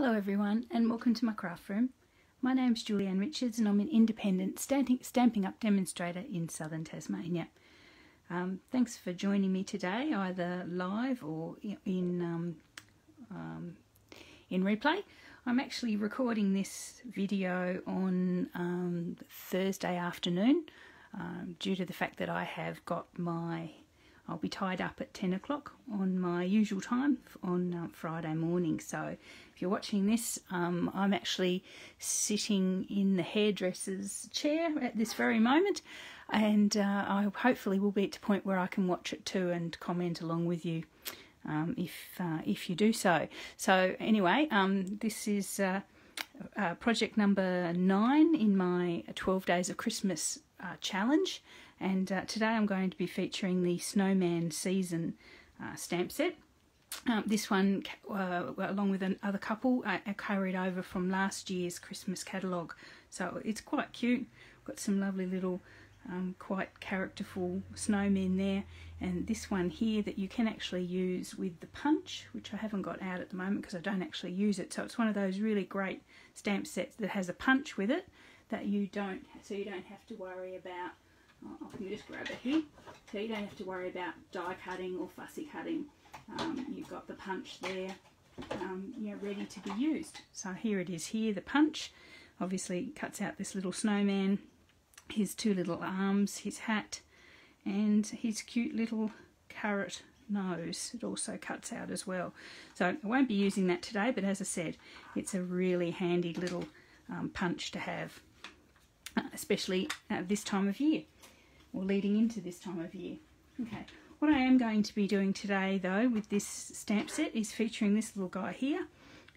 Hello everyone and welcome to my craft room. My name's Julianne Richards and I'm an independent stamping, Stampin' Up demonstrator in southern Tasmania. Um, thanks for joining me today either live or in, um, um, in replay. I'm actually recording this video on um, Thursday afternoon um, due to the fact that I have got my I'll be tied up at 10 o'clock on my usual time on uh, Friday morning. So if you're watching this, um, I'm actually sitting in the hairdresser's chair at this very moment and uh, I hopefully will be at the point where I can watch it too and comment along with you. Um, if uh, if you do so. So anyway, um, this is uh, uh, project number nine in my 12 Days of Christmas uh, challenge, and uh, today I'm going to be featuring the Snowman Season uh, stamp set. Um, this one, uh, along with another couple, I, I, carried over from last year's Christmas catalogue. So it's quite cute. Got some lovely little, um, quite characterful snowmen there. And this one here that you can actually use with the punch, which I haven't got out at the moment because I don't actually use it. So it's one of those really great stamp sets that has a punch with it that you don't, so you don't have to worry about I can just grab it here. So you don't have to worry about die cutting or fussy cutting. Um, you've got the punch there, um, you know, ready to be used. So here it is here, the punch. Obviously cuts out this little snowman, his two little arms, his hat, and his cute little carrot nose. It also cuts out as well. So I won't be using that today, but as I said, it's a really handy little um, punch to have, especially at this time of year or leading into this time of year. Okay, what I am going to be doing today though with this stamp set is featuring this little guy here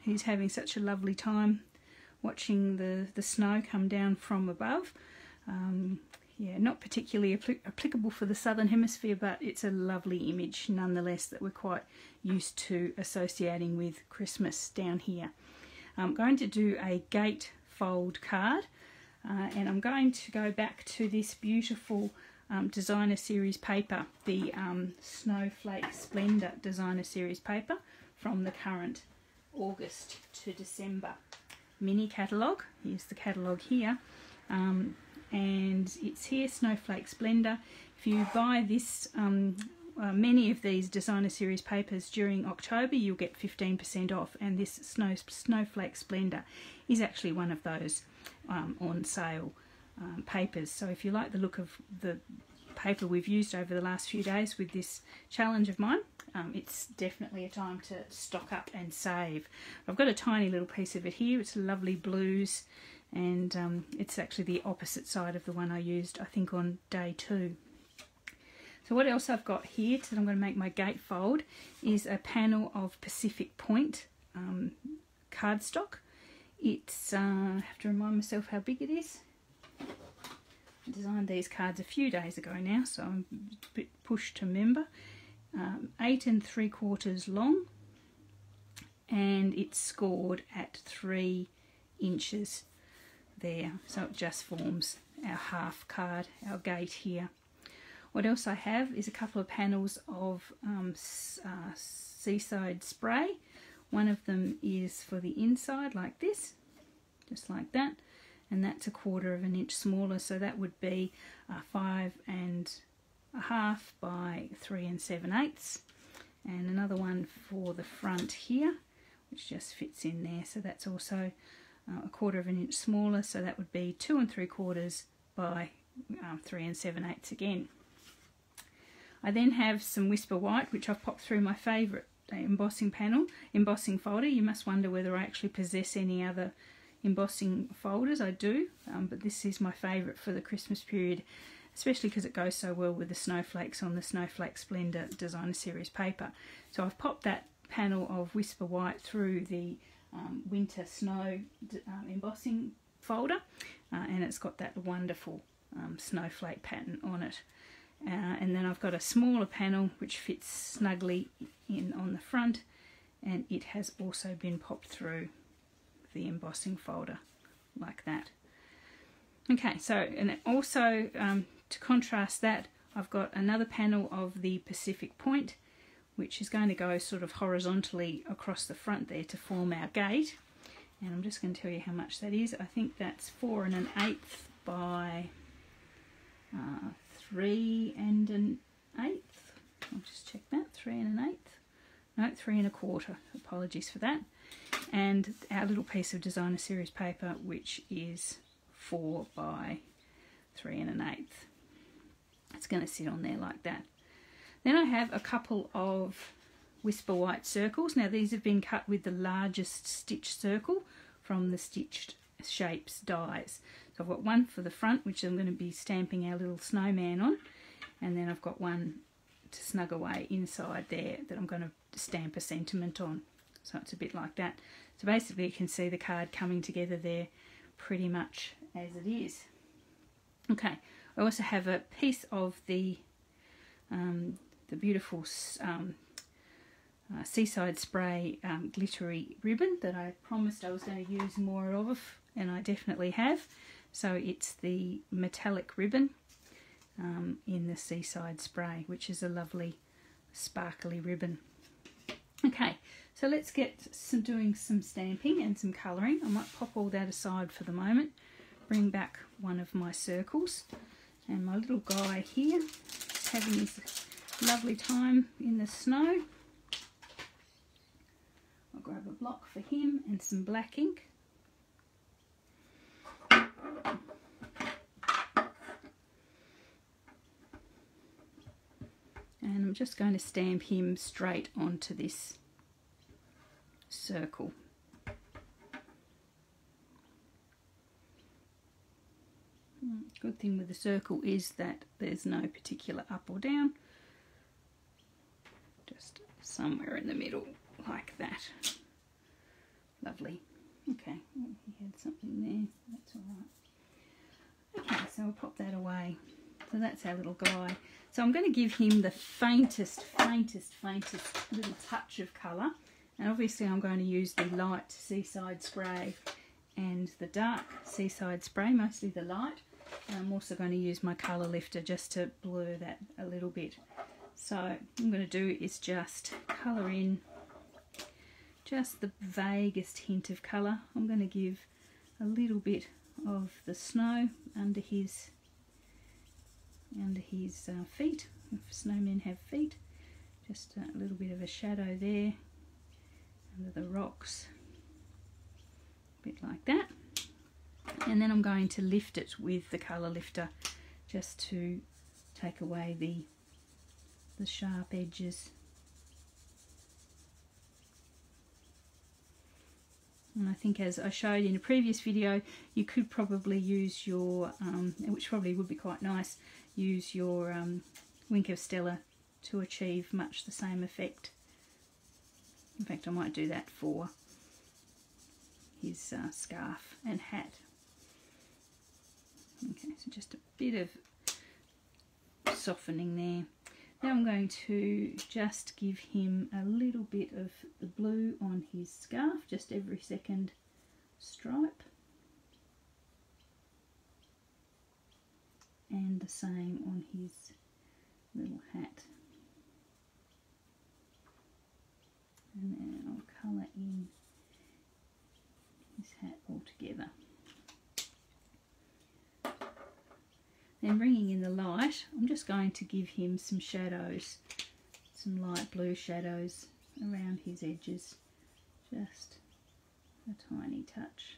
who's having such a lovely time watching the, the snow come down from above. Um, yeah, not particularly applicable for the southern hemisphere, but it's a lovely image nonetheless that we're quite used to associating with Christmas down here. I'm going to do a gate fold card uh, and I'm going to go back to this beautiful um, designer series paper, the um, Snowflake Splendor designer series paper from the current August to December mini catalogue. Here's the catalogue here. Um, and it's here, Snowflake Splendor. If you buy this, um, uh, many of these designer series papers during October, you'll get 15% off. And this Snow, Snowflake Splendor is actually one of those um, on sale um, papers. So if you like the look of the paper we've used over the last few days with this challenge of mine, um, it's definitely a time to stock up and save. I've got a tiny little piece of it here. It's lovely blues and um, it's actually the opposite side of the one I used I think on day two. So what else I've got here that I'm going to make my gatefold is a panel of Pacific Point um, cardstock. It's, uh, I have to remind myself how big it is. I designed these cards a few days ago now, so I'm a bit pushed to remember. Um, eight and three quarters long, and it's scored at three inches there. So it just forms our half card, our gate here. What else I have is a couple of panels of um, uh, seaside spray one of them is for the inside like this, just like that. And that's a quarter of an inch smaller, so that would be uh, five and a half by three and seven eighths. And another one for the front here, which just fits in there. So that's also uh, a quarter of an inch smaller, so that would be two and three quarters by um, three and seven eighths again. I then have some Whisper White, which I've popped through my favourite embossing panel, embossing folder. You must wonder whether I actually possess any other embossing folders. I do, um, but this is my favourite for the Christmas period, especially because it goes so well with the snowflakes on the Snowflake Splendor Designer Series paper. So I've popped that panel of Whisper White through the um, Winter Snow um, embossing folder, uh, and it's got that wonderful um, snowflake pattern on it. Uh, and then I've got a smaller panel which fits snugly in on the front and it has also been popped through the embossing folder like that. Okay, so and also um, to contrast that I've got another panel of the Pacific Point which is going to go sort of horizontally across the front there to form our gate and I'm just going to tell you how much that is. I think that's four and an eighth by uh, three and an eighth. I'll just check that, three and an eighth. No, three and a quarter. Apologies for that. And our little piece of designer series paper, which is four by three and an eighth. It's going to sit on there like that. Then I have a couple of Whisper White circles. Now these have been cut with the largest stitch circle from the Stitched Shapes dies. So I've got one for the front, which I'm going to be stamping our little snowman on. And then I've got one to snug away inside there that I'm going to stamp a sentiment on. So it's a bit like that. So basically you can see the card coming together there pretty much as it is. Okay, I also have a piece of the um, the beautiful um, uh, Seaside Spray um, glittery ribbon that I promised I was going to use more of, and I definitely have. So it's the metallic ribbon um, in the Seaside Spray, which is a lovely sparkly ribbon. Okay, so let's get some doing some stamping and some colouring. I might pop all that aside for the moment, bring back one of my circles, and my little guy here having his lovely time in the snow. I'll grab a block for him and some black ink. And I'm just going to stamp him straight onto this circle. Good thing with the circle is that there's no particular up or down. Just somewhere in the middle like that. Lovely. Okay, he had something there. That's all right. Okay, so we'll pop that away. So that's our little guy. So I'm going to give him the faintest, faintest, faintest little touch of colour. And obviously I'm going to use the light seaside spray and the dark seaside spray, mostly the light. And I'm also going to use my colour lifter just to blur that a little bit. So I'm going to do is just colour in just the vaguest hint of colour. I'm going to give a little bit of the snow under his under his uh, feet, if snowmen have feet. Just a little bit of a shadow there under the rocks, a bit like that. And then I'm going to lift it with the colour lifter just to take away the the sharp edges and I think as I showed in a previous video you could probably use your um, which probably would be quite nice use your um, Wink of Stella to achieve much the same effect in fact I might do that for his uh, scarf and hat Okay, so just a bit of softening there. Now I'm going to just give him a little bit of the blue on his scarf, just every second stripe. And the same on his little hat. And then I'll colour in his hat all Then bringing in the light, I'm just going to give him some shadows, some light blue shadows around his edges. Just a tiny touch.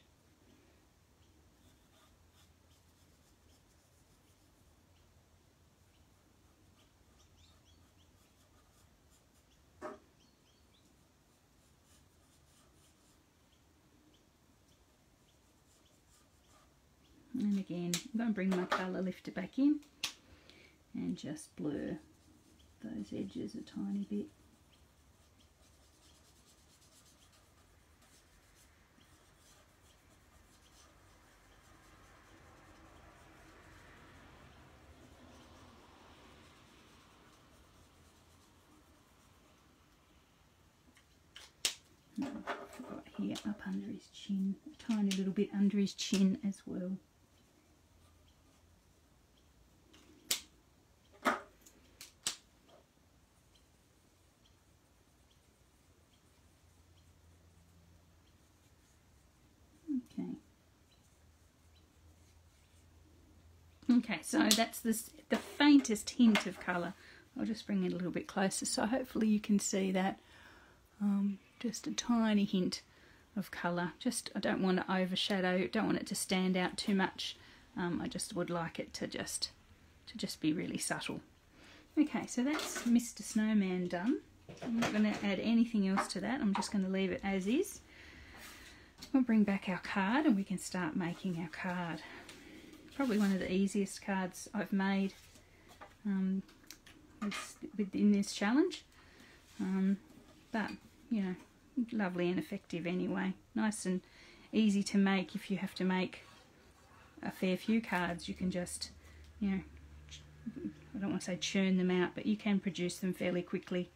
And again I'm going to bring my colour lifter back in and just blur those edges a tiny bit here up under his chin, a tiny little bit under his chin as well. Okay, so that's the faintest hint of colour. I'll just bring it a little bit closer so hopefully you can see that. Um, just a tiny hint of colour. Just I don't want to overshadow, don't want it to stand out too much. Um, I just would like it to just to just be really subtle. Okay, so that's Mr. Snowman done. I'm not going to add anything else to that. I'm just going to leave it as is. We'll bring back our card and we can start making our card. Probably one of the easiest cards I've made um, within this challenge. Um, but, you know, lovely and effective anyway. Nice and easy to make if you have to make a fair few cards. You can just, you know, I don't want to say churn them out, but you can produce them fairly quickly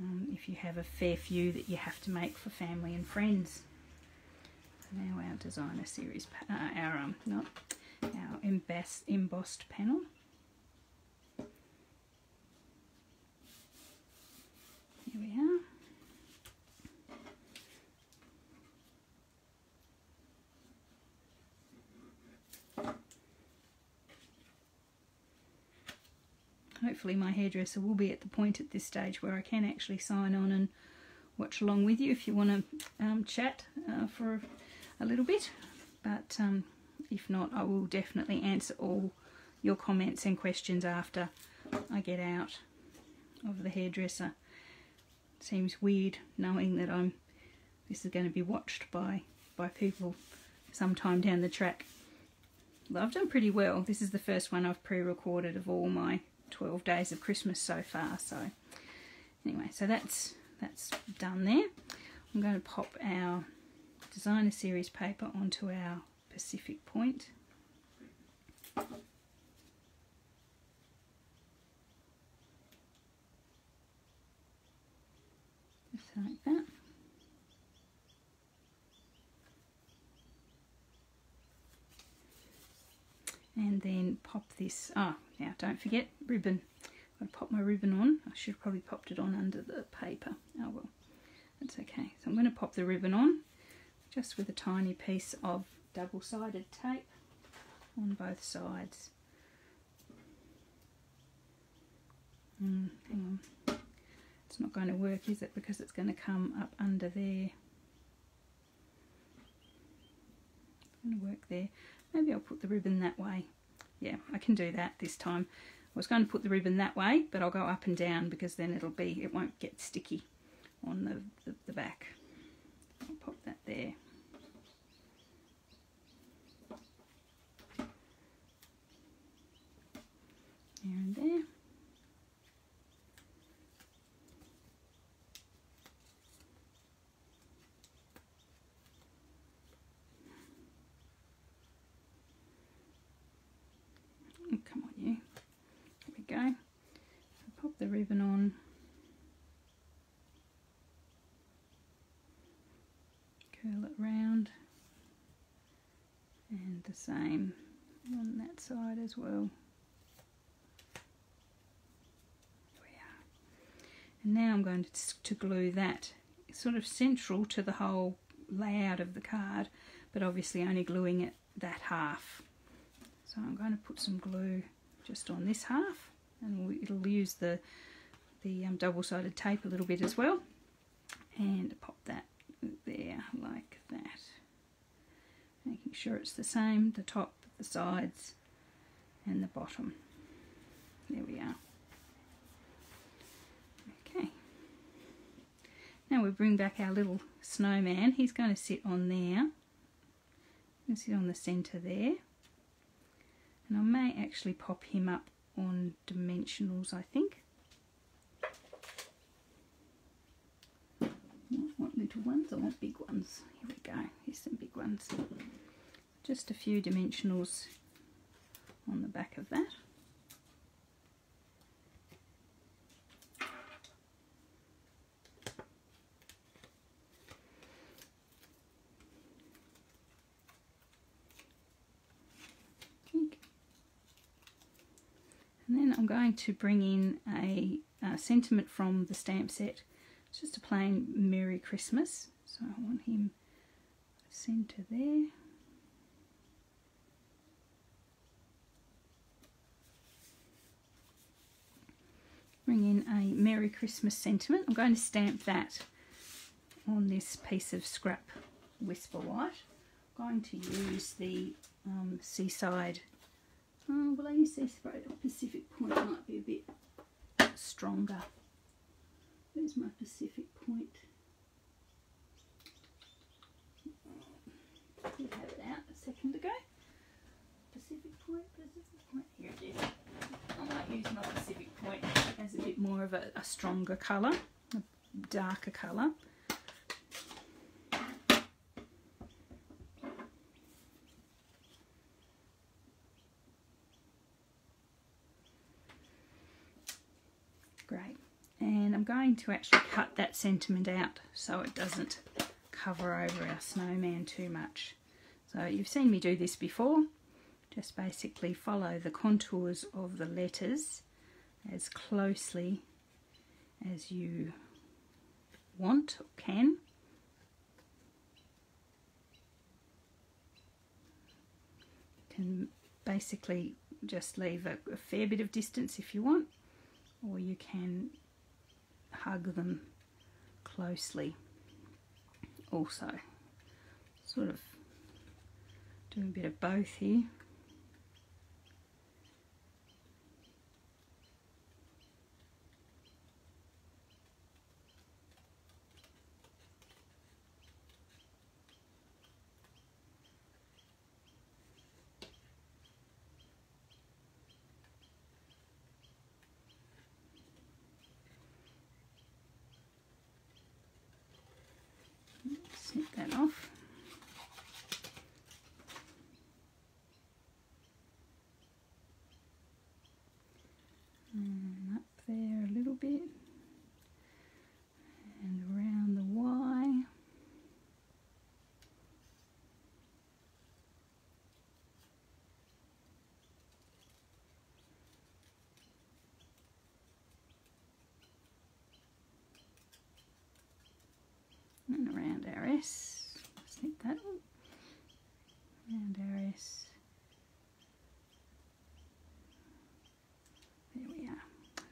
um, if you have a fair few that you have to make for family and friends. Now our designer series, uh, our um, not our embossed, embossed panel. Here we are. hopefully my hairdresser will be at the point at this stage where I can actually sign on and watch along with you if you want to um, chat uh, for a little bit but um, if not I will definitely answer all your comments and questions after I get out of the hairdresser seems weird knowing that I'm this is going to be watched by by people sometime down the track I've done pretty well this is the first one I've pre-recorded of all my 12 days of Christmas so far. So anyway, so that's that's done there. I'm going to pop our designer series paper onto our Pacific point. Just like that. and then pop this ah now don't forget ribbon I'm going to pop my ribbon on I should have probably popped it on under the paper oh well that's okay so I'm going to pop the ribbon on just with a tiny piece of double-sided tape on both sides mm, hang on it's not going to work is it because it's going to come up under there it's going to work there Maybe I'll put the ribbon that way. Yeah, I can do that this time. I was going to put the ribbon that way, but I'll go up and down because then it'll be, it won't get sticky on the, the, the back. I'll pop that there. Here and there. Oh, come on you. There we go. So pop the ribbon on. Curl it round. And the same on that side as well. And now I'm going to, to glue that sort of central to the whole layout of the card, but obviously only gluing it that half. So I'm going to put some glue just on this half and it'll use the the um, double-sided tape a little bit as well and pop that there like that. Making sure it's the same the top the sides and the bottom. There we are okay now we bring back our little snowman he's going to sit on there he's sit on the center there and I may actually pop him up on dimensionals, I think. I want little ones, I want big ones. Here we go, here's some big ones. Just a few dimensionals on the back of that. to bring in a, a sentiment from the stamp set. It's just a plain Merry Christmas. So I want him centre there. Bring in a Merry Christmas sentiment. I'm going to stamp that on this piece of scrap Whisper White. I'm going to use the um, Seaside oh, well I use Seaside Pacific Point might be a bit stronger. There's my Pacific Point. We had it out a second ago. Pacific Point, Pacific Point, here it is. I might use my Pacific Point as a bit more of a, a stronger colour, a darker colour. Great. And I'm going to actually cut that sentiment out so it doesn't cover over our snowman too much. So you've seen me do this before. Just basically follow the contours of the letters as closely as you want or can. You can basically just leave a, a fair bit of distance if you want or you can hug them closely also. Sort of doing a bit of both here snip that off. And up there a little bit. And around the Y. and around. Snip that S. There we are.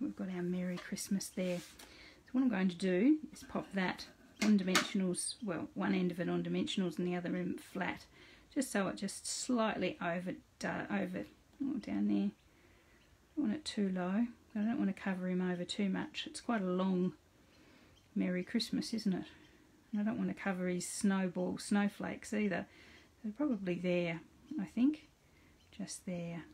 We've got our Merry Christmas there. So what I'm going to do is pop that on dimensionals, well, one end of it on dimensionals and the other end flat, just so it just slightly over, over, oh, down there. I don't want it too low. I don't want to cover him over too much. It's quite a long Merry Christmas, isn't it? And I don't want to cover his snowball snowflakes either. They're probably there, I think. Just there.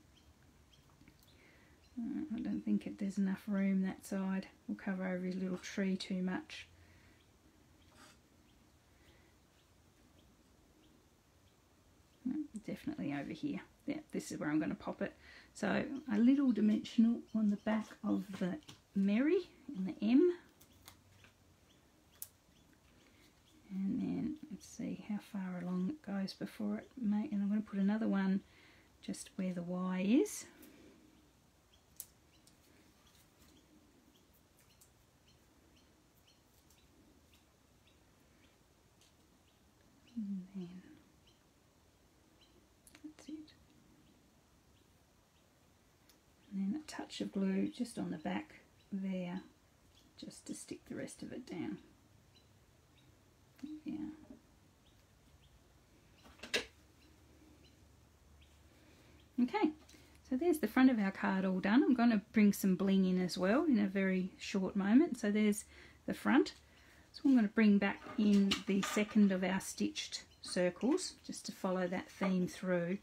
Uh, I don't think it, there's enough room that side. We'll cover over his little tree too much. definitely over here. Yeah, this is where I'm going to pop it. So a little dimensional on the back of the Merry in the M. and then see how far along it goes before it may and I'm going to put another one just where the Y is and then and then a touch of glue just on the back there just to stick the rest of it down yeah. Okay, so there's the front of our card all done. I'm going to bring some bling in as well in a very short moment. So there's the front. So I'm going to bring back in the second of our stitched circles just to follow that theme through.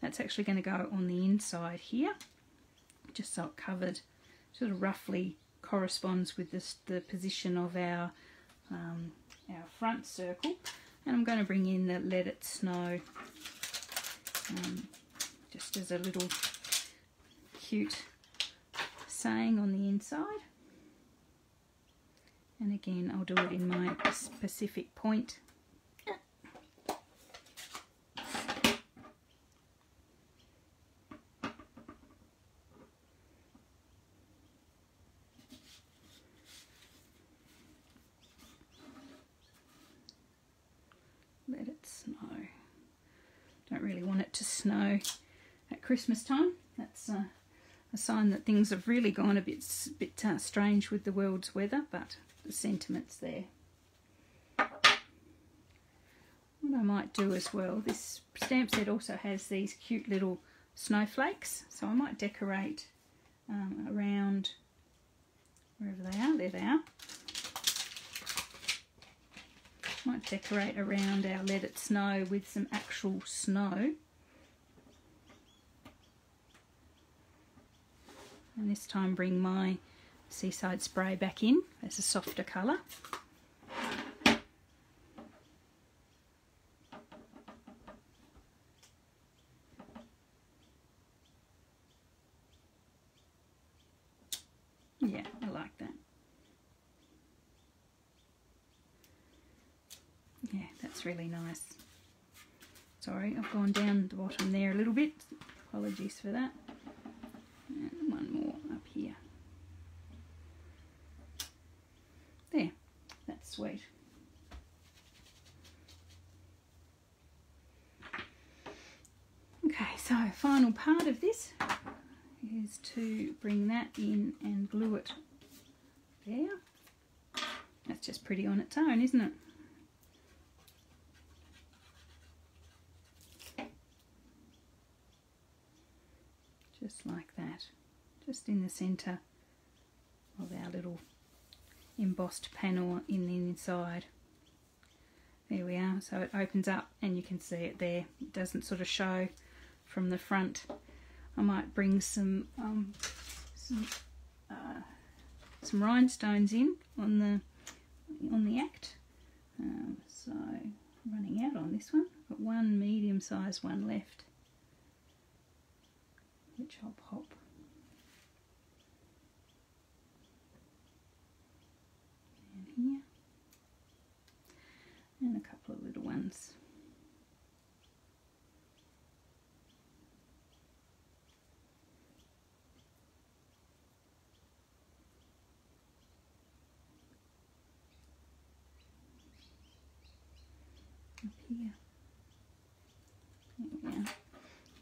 That's actually going to go on the inside here, just so it covered sort of roughly corresponds with this, the position of our um, our front circle and I'm going to bring in the Let It Snow um, just as a little cute saying on the inside. And again I'll do it in my Pacific Point. Let it snow. Don't really want it to snow Christmas time. That's uh, a sign that things have really gone a bit, bit uh, strange with the world's weather, but the sentiment's there. What I might do as well, this stamp set also has these cute little snowflakes, so I might decorate um, around wherever they are, there they are. Might decorate around our Let It Snow with some actual snow. And this time bring my Seaside Spray back in as a softer colour. Yeah, I like that. Yeah, that's really nice. Sorry, I've gone down the bottom there a little bit. Apologies for that. And one more up here. There, that's sweet. Okay, so final part of this is to bring that in and glue it there. That's just pretty on its own, isn't it? Just like that. Just in the centre of our little embossed panel in the inside. There we are. So it opens up and you can see it there. It doesn't sort of show from the front I might bring some um, some uh, some rhinestones in on the on the act. Um, so running out on this one. Got one medium sized one left, which I'll pop. Here, and a couple of little ones.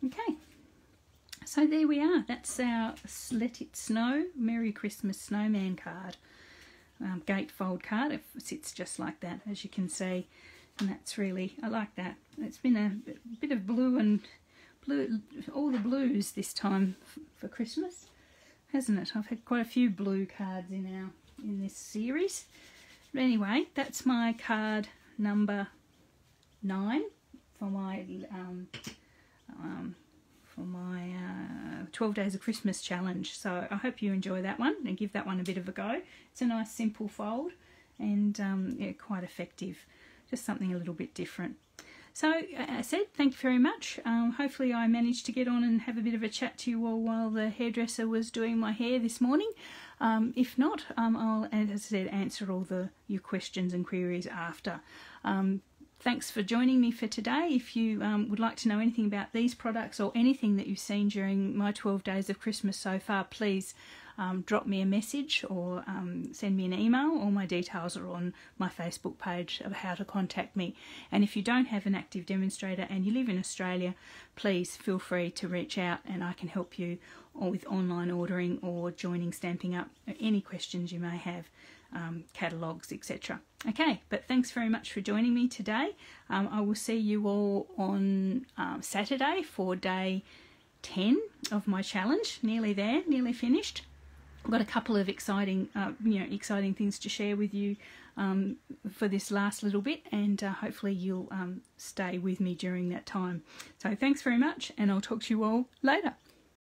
Okay, so there we are. That's our Let It Snow Merry Christmas Snowman card. Um, gatefold card. It sits just like that, as you can see. And that's really, I like that. It's been a bit of blue and blue, all the blues this time for Christmas, hasn't it? I've had quite a few blue cards in our in this series. But anyway, that's my card number nine for my um, um, for my uh, 12 days of Christmas challenge. So I hope you enjoy that one and give that one a bit of a go. It's a nice simple fold and um, yeah, quite effective. Just something a little bit different. So I said thank you very much. Um, hopefully I managed to get on and have a bit of a chat to you all while the hairdresser was doing my hair this morning. Um, if not, um, I'll, as I said, answer all the your questions and queries after. Thanks for joining me for today. If you um, would like to know anything about these products or anything that you've seen during my 12 days of Christmas so far, please um, drop me a message or um, send me an email. All my details are on my Facebook page of how to contact me. And if you don't have an active demonstrator and you live in Australia, please feel free to reach out and I can help you with online ordering or joining Stampin' Up, any questions you may have um, catalogues, etc. Okay, but thanks very much for joining me today. Um, I will see you all on um, Saturday for day 10 of my challenge. Nearly there, nearly finished. I've got a couple of exciting, uh, you know, exciting things to share with you um, for this last little bit, and uh, hopefully you'll um, stay with me during that time. So thanks very much, and I'll talk to you all later.